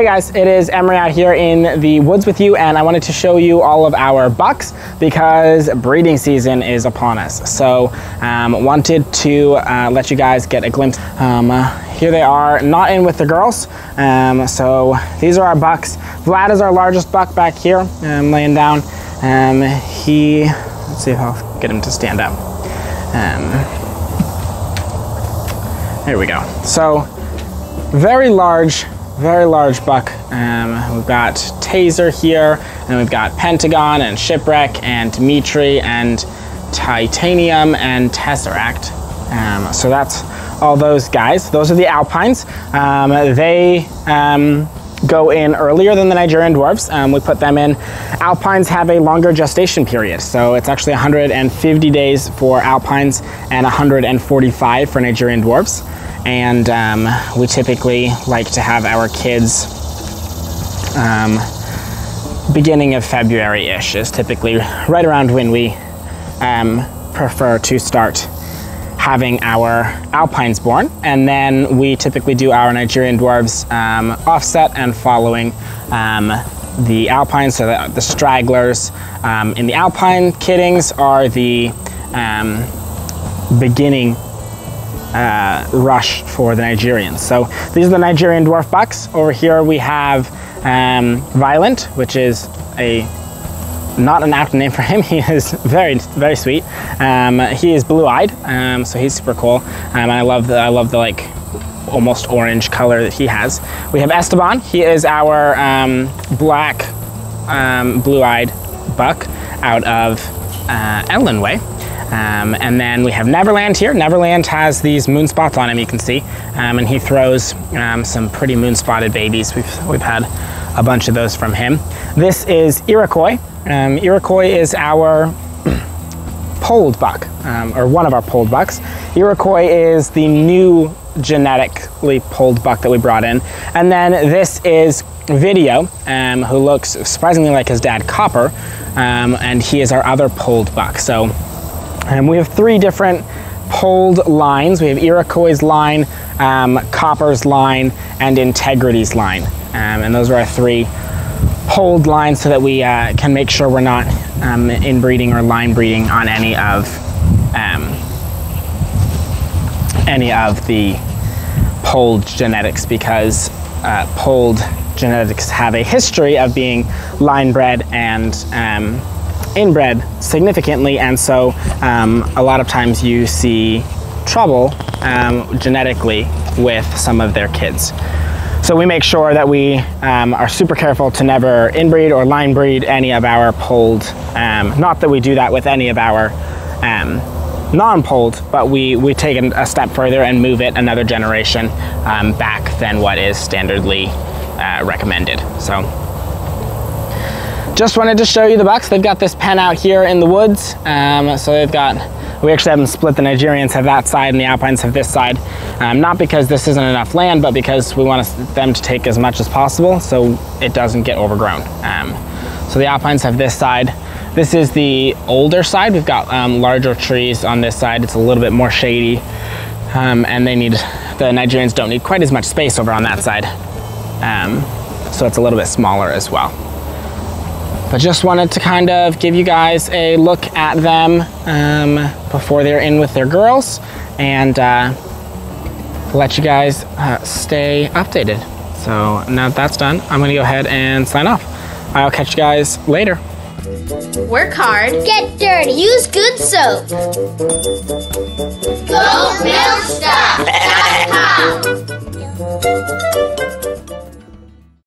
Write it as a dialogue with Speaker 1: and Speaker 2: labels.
Speaker 1: Hey guys, it is Emery out here in the woods with you and I wanted to show you all of our bucks because breeding season is upon us. So um, wanted to uh, let you guys get a glimpse. Um, uh, here they are, not in with the girls. Um, so these are our bucks. Vlad is our largest buck back here, um, laying down. Um, he, let's see if I'll get him to stand up. Um, there we go. So very large, very large buck. Um, we've got Taser here, and we've got Pentagon and Shipwreck and Dimitri and Titanium and Tesseract. Um, so that's all those guys. Those are the Alpines. Um, they um, go in earlier than the Nigerian dwarves. Um, we put them in. Alpines have a longer gestation period, so it's actually 150 days for Alpines and 145 for Nigerian dwarves and um, we typically like to have our kids um, beginning of February-ish is typically right around when we um, prefer to start having our alpines born. And then we typically do our Nigerian dwarves um, offset and following um, the alpines. So the, the stragglers um, in the alpine kiddings are the beginning uh, rush for the Nigerians. So these are the Nigerian dwarf bucks. Over here we have um, Violent, which is a not an apt name for him. He is very, very sweet. Um, he is blue-eyed, um, so he's super cool. Um, and I love the, I love the like almost orange color that he has. We have Esteban. He is our um, black, um, blue-eyed buck out of uh, Way. Um, and then we have Neverland here. Neverland has these moon spots on him, you can see, um, and he throws um, some pretty moon spotted babies. We've, we've had a bunch of those from him. This is Iroquois. Um, Iroquois is our polled buck, um, or one of our polled bucks. Iroquois is the new genetically polled buck that we brought in. And then this is Video, um, who looks surprisingly like his dad, Copper, and he is our other polled buck. So and we have three different polled lines. We have Iroquois line, um, Copper's line, and Integrity's line. Um, and those are our three polled lines so that we uh, can make sure we're not um, inbreeding or line breeding on any of um, any of the polled genetics because uh, polled genetics have a history of being line bred and um, inbred significantly, and so um, a lot of times you see trouble um, genetically with some of their kids. So we make sure that we um, are super careful to never inbreed or line breed any of our polled. Um, not that we do that with any of our um, non-polled, but we, we take a step further and move it another generation um, back than what is standardly uh, recommended. So just wanted to show you the bucks. They've got this pen out here in the woods. Um, so they've got, we actually have them split. The Nigerians have that side and the Alpines have this side. Um, not because this isn't enough land, but because we want them to take as much as possible so it doesn't get overgrown. Um, so the Alpines have this side. This is the older side. We've got um, larger trees on this side. It's a little bit more shady. Um, and they need, the Nigerians don't need quite as much space over on that side. Um, so it's a little bit smaller as well. But just wanted to kind of give you guys a look at them um, before they're in with their girls and uh, let you guys uh, stay updated. So now that that's done, I'm gonna go ahead and sign off. I'll catch you guys later.
Speaker 2: Work hard. Get dirty. Use good soap. Go Milk